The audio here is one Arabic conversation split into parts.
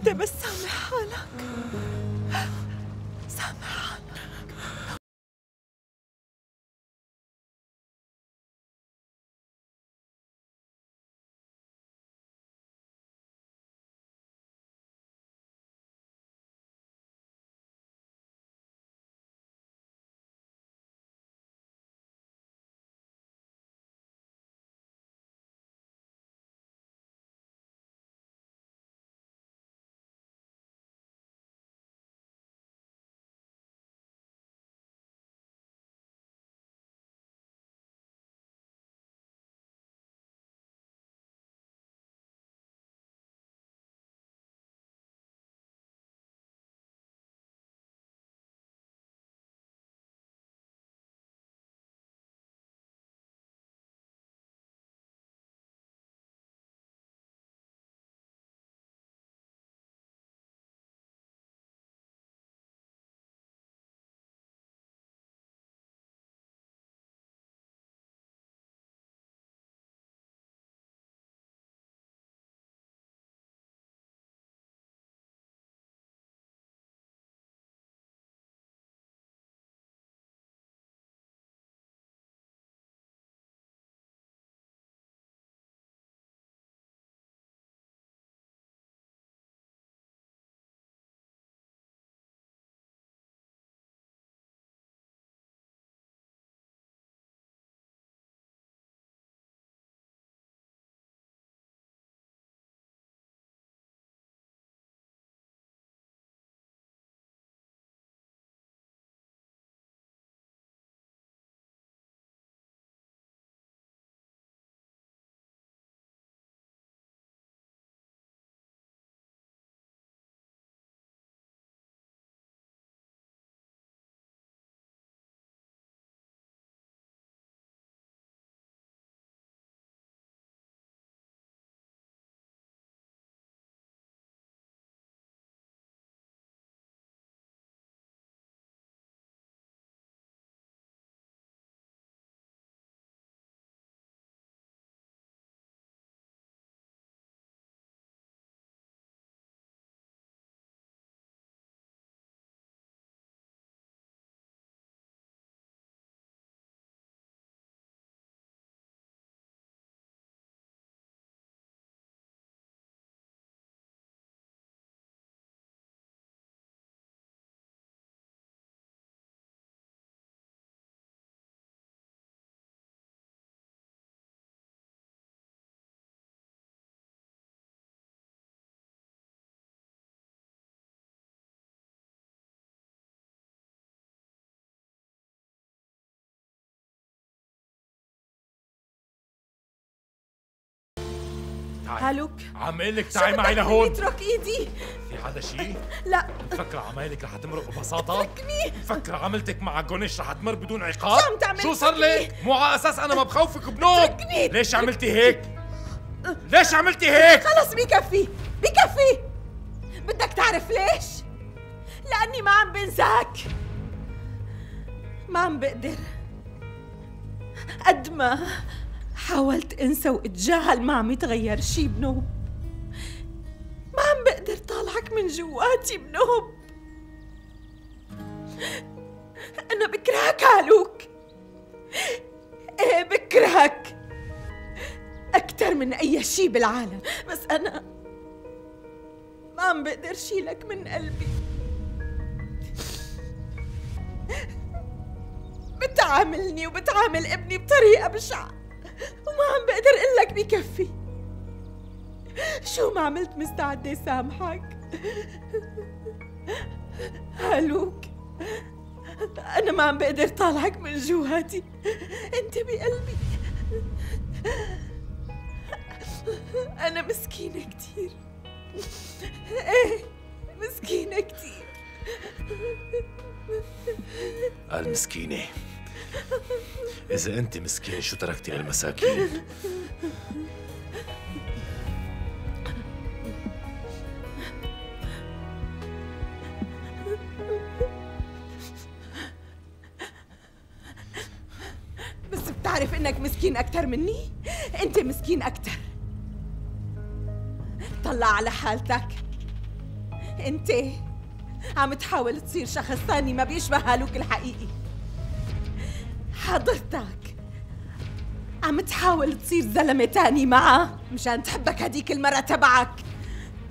أنت بس سامح حالك تعي هالوك عم أقول لك شو تعي معي لهون؟ اترك ايدي في حدا شيء؟ لا مفكرة عمايلك رح تمرق ببساطة؟ اتركني. مفكرة عملتك مع جونيش رح تمر بدون عقاب؟ شو عم تعمل؟ شو صار. لك؟ مو على أساس أنا ما بخوفك بنوم اتركني. ليش عملتي هيك؟ ليش عملتي هيك؟ خلص بكفي بكفي بدك تعرف ليش؟ لأني ما عم بنساك ما عم بقدر قد ما حاولت انسى واتجاهل ما عم يتغير شي بنوب. ما عم بقدر طالعك من جواتي بنوب. أنا بكرهك هالوك. إيه بكرهك؟ أكتر من أي شي بالعالم. بس أنا ما عم بقدر شيلك من قلبي. بتعاملني وبتعامل ابني بطريقة بشعة. وما عم بقدر قلك بكفي. شو ما عملت مستعدة سامحك. هالوك أنا ما عم بقدر طالعك من جواتي أنت بقلبي. أنا مسكينة كتير. إيه مسكينة كتير. المسكينة إذا أنت مسكينة شو تركتي للمساكين؟ بس بتعرف إنك مسكين أكتر مني؟ أنت مسكين أكتر. طلع على حالتك. أنت عم تحاول تصير شخص ثاني ما بيشبه هالوك الحقيقي. حضرتك. عم تحاول تصير زلمة تاني معه؟ مشان تحبك هديك المرة تبعك.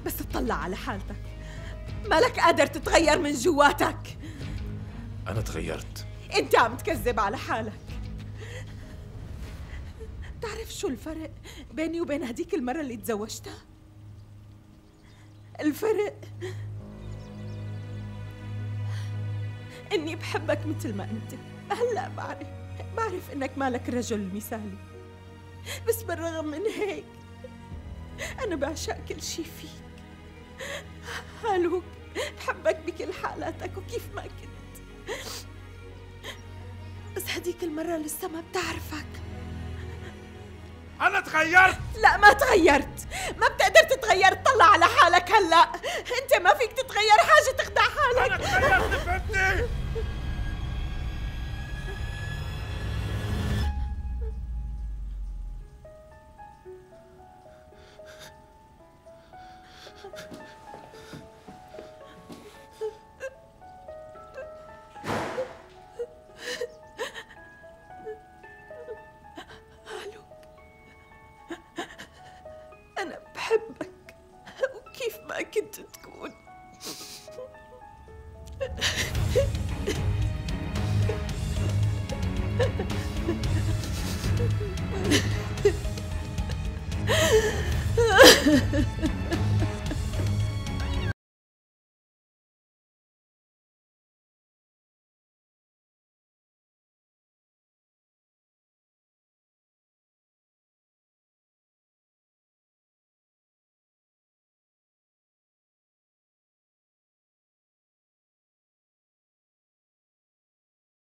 بس اطلع على حالتك. مالك قادر تتغير من جواتك؟ أنا تغيرت. أنت عم تكذب على حالك. بتعرف شو الفرق بيني وبين هديك المرة اللي تزوجتها؟ الفرق إني بحبك مثل ما أنت. هلا بعرف. بعرف إنك مالك رجل مثالي. بس بالرغم من هيك أنا بعشق كل شي فيك. هالوك بحبك بكل حالاتك وكيف ما كنت. بس هديك المرة لسه ما بتعرفك. أنا تغيرت! لا ما تغيرت. ما بتقدر تتغير. طلع على حالك هلأ. أنت ما فيك تتغير. حاجة تخدع حالك. أنا تغيرت! ما كنت تكون.